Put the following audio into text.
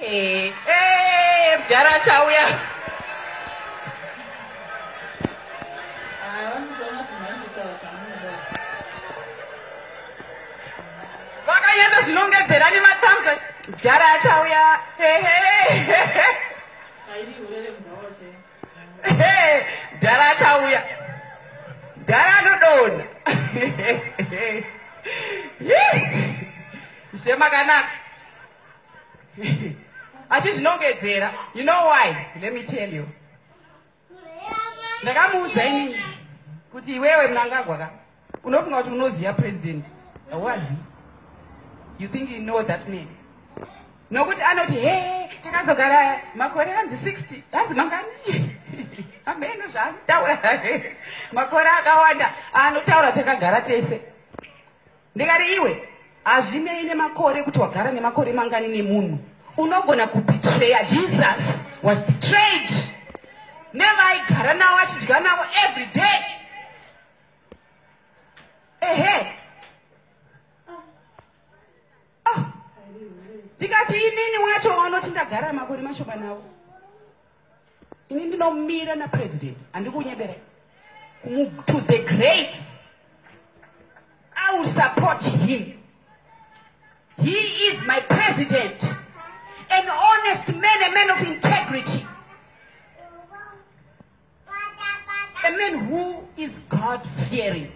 Eh, eh, mudhara chauya vakanyatsa zvinongedzera nemathamsa mudhara achauya mudhara achauya mudhara anodonha zvemakanaka achizvinongedzera. You know why? Let me tell you. Ndakamuudza inini kuti iwewe munangagwaka unofunga kuti unoziva president? Hauwazii you think you know that man nokuti anoti he takazogara makore anzi 60 hanzi mangani? Ameno zvaanotaura makore akawanda. Anotaura takagara tese. Ndikati iwe hazvinei nemakore kuti wagara nemakore mangani nemunhu unogona kubetreya jesus was betrayed. Nevaigara navo achidya navo every day. Ehe. Ah. ndikati inini wacho wanoti ndagara makore mashoma navo ini ndinomira napresident handikunyebera to the grave. I will support him. He is my president man of integrity. A man who is god fearing